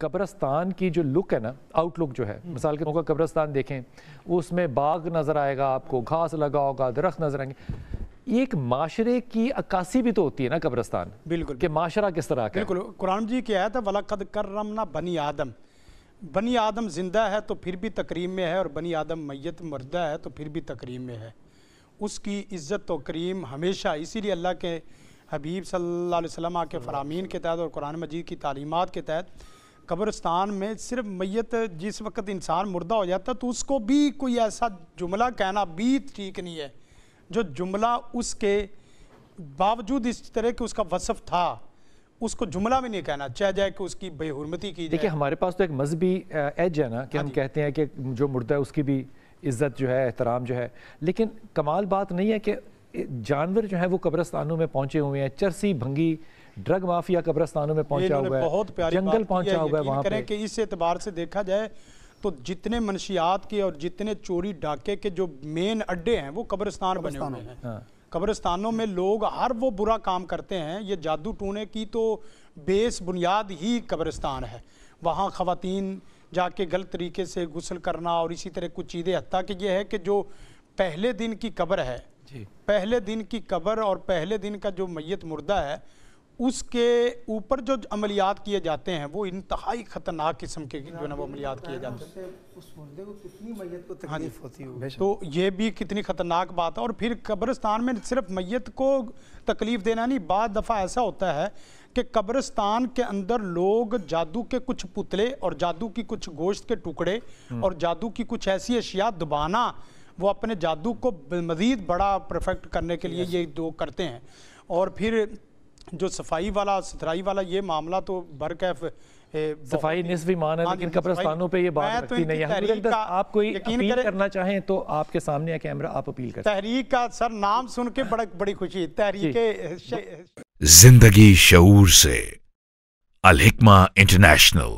कब्रस्तान की जो लुक है ना आउटलुक जो है मिसाल के तौर पर कब्रस्तान देखें उसमें बाग नज़र आएगा आपको घास लगा होगा दरख्त नज़र आएँगे। एक माशरे की अक्सी भी तो होती है ना कब्रस्तान बिल्कुल। कि माशरा किस तरह का बिल्कुल। कुरान जी की आयत है वलकद करमना बनी आदम। बनी आदम ज़िंदा है तो फिर भी तकरीम में है और बनी आदम मैत मर्दा है तो फिर भी तकरीम में है। उसकी इज़्ज़त तो करीम हमेशा इसीलिए अल्लाह के हबीब सल्लल्लाहु अलैहि वसल्लम के फ़रामीन के तहत और कुरान मजीद की तालीमत के तहत कब्रस्तान में सिर्फ़ मैत जिस वक्त इंसान मुर्दा हो जाता तो उसको भी कोई ऐसा जुमला कहना भी ठीक नहीं है जो जुमला उसके बावजूद इस तरह के उसका वसफ़ था उसको जुमला भी नहीं कहना चाहे जाए कि उसकी बेहरमती की देखिए हमारे पास तो एक मजहबी एज है ना कि हम कहते हैं कि जो मुर्दा है उसकी भी इज़्ज़त जो है एहतराम जो है। लेकिन कमाल बात नहीं है कि जानवर जो है वो कब्रस्तानों में पहुँचे हुए हैं चरसी भंगी ड्रग माफिया कब्रस्तानों में पहुँचा हुआ है बहुत प्यारी जंगल पहुँचा हुआ है वहाँ पे। कि इस एतबार से देखा जाए तो जितने मनशियात के और जितने चोरी डाके के जो मेन अड्डे हैं वो कब्रस्तान बने हुए हैं। हाँ। कब्रस्तानों में लोग हर वो बुरा काम करते हैं ये जादू टूने की तो बेस बुनियाद ही कब्रस्तान है। वहाँ ख़वातीन जाके गलत तरीके से गुसल करना और इसी तरह कुछ चीज़ें हती कि ये है कि जो पहले दिन की कब्र है पहले दिन की कब्र और पहले दिन का जो मैत मुर्दा है उसके ऊपर जो अमलियात किए जाते हैं वो इंतहाई ख़तरनाक किस्म के जो है ना वो अमलियात किए जाते हैं। उस मुर्दे को कितनी मैयत को हाँ तकलीफ़ होती है तो ये भी कितनी ख़तरनाक बात है। और फिर कब्रस्तान में सिर्फ़ मैत को तकलीफ़ देना नहीं बाद दफ़ा ऐसा होता है कि कब्रस्तान के अंदर लोग जादू के कुछ पुतले और जादू की कुछ गोश्त के टुकड़े हम्म। और जादू की कुछ ऐसी अशिया दबाना वो अपने जादू को मज़ीद बड़ा परफेक्ट करने के लिए ये दो करते हैं। और फिर जो सफ़ाई वाला सुथराई वाला ये मामला तो बरकैफ सफ़ाई निस्वी मान है हाँ लेकिन कब्रस्तानों पे ये बात तो नहीं है। आप कोई अपील करना चाहें तो आपके सामने है कैमरा आप अपील करें तहरीक का सर नाम सुन के बड़ा बड़ी खुशी। तहरीक ज़िंदगी शऊर से अलहिकमा इंटरनेशनल।